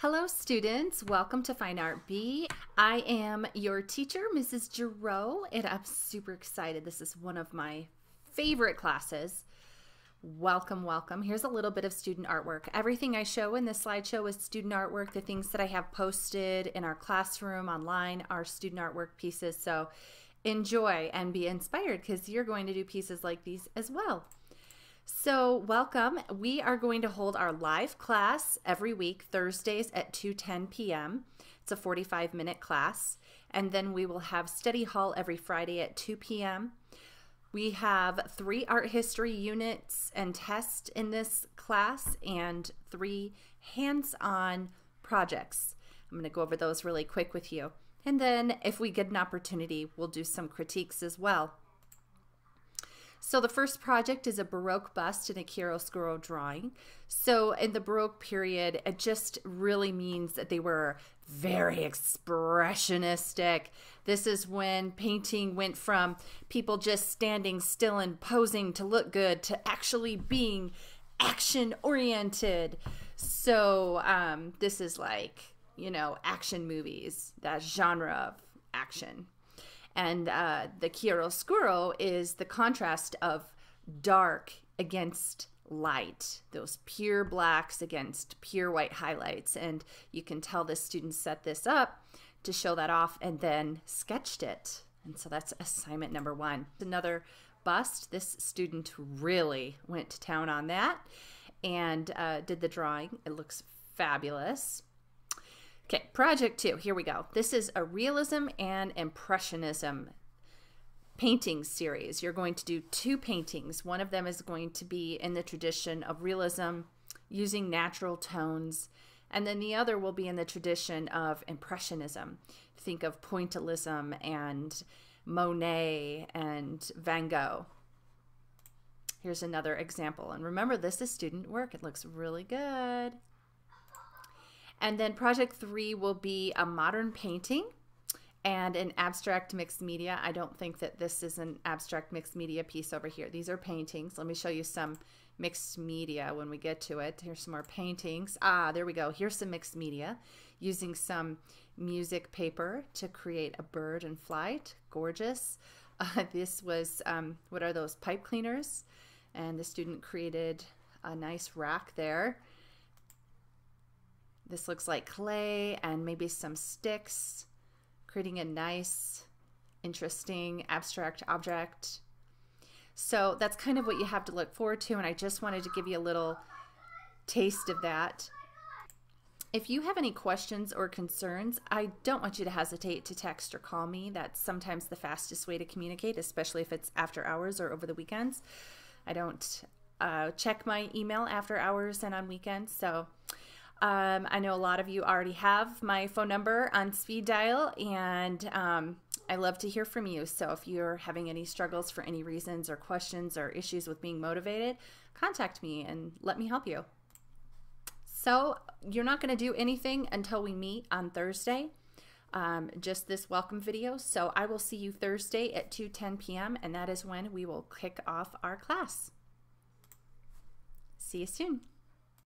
Hello students, welcome to Fine Art B. I am your teacher, Mrs. Girot, and I'm super excited. This is one of my favorite classes. Welcome, welcome. Here's a little bit of student artwork. Everything I show in this slideshow is student artwork. The things that I have posted in our classroom online are student artwork pieces. So enjoy and be inspired because you're going to do pieces like these as well. So, welcome. We are going to hold our live class every week, Thursdays at 2:10 p.m. It's a 45-minute class, and then we will have study hall every Friday at 2 p.m. We have three art history units and tests in this class and three hands-on projects. I'm going to go over those really quick with you. And then if we get an opportunity, we'll do some critiques as well. So the first project is a Baroque bust in a chiaroscuro drawing. So in the Baroque period, it just really means that they were very expressionistic. This is when painting went from people just standing still and posing to look good to actually being action oriented. So um, this is like, you know, action movies, that genre of action. And uh, the chiaroscuro is the contrast of dark against light, those pure blacks against pure white highlights. And you can tell the students set this up to show that off and then sketched it. And so that's assignment number one. Another bust. This student really went to town on that and uh, did the drawing. It looks fabulous. Okay, project two, here we go. This is a realism and impressionism painting series. You're going to do two paintings. One of them is going to be in the tradition of realism using natural tones, and then the other will be in the tradition of impressionism. Think of pointillism and Monet and Van Gogh. Here's another example. And remember, this is student work. It looks really good. And then project three will be a modern painting and an abstract mixed media. I don't think that this is an abstract mixed media piece over here. These are paintings. Let me show you some mixed media when we get to it. Here's some more paintings. Ah, there we go. Here's some mixed media using some music paper to create a bird in flight. Gorgeous. Uh, this was, um, what are those, pipe cleaners? And the student created a nice rack there. This looks like clay and maybe some sticks, creating a nice, interesting abstract object. So that's kind of what you have to look forward to, and I just wanted to give you a little taste of that. If you have any questions or concerns, I don't want you to hesitate to text or call me. That's sometimes the fastest way to communicate, especially if it's after hours or over the weekends. I don't uh, check my email after hours and on weekends, so um, I know a lot of you already have my phone number on speed dial, and um, I love to hear from you. So if you're having any struggles for any reasons or questions or issues with being motivated, contact me and let me help you. So you're not going to do anything until we meet on Thursday. Um, just this welcome video. So I will see you Thursday at 2:10 p.m. and that is when we will kick off our class. See you soon.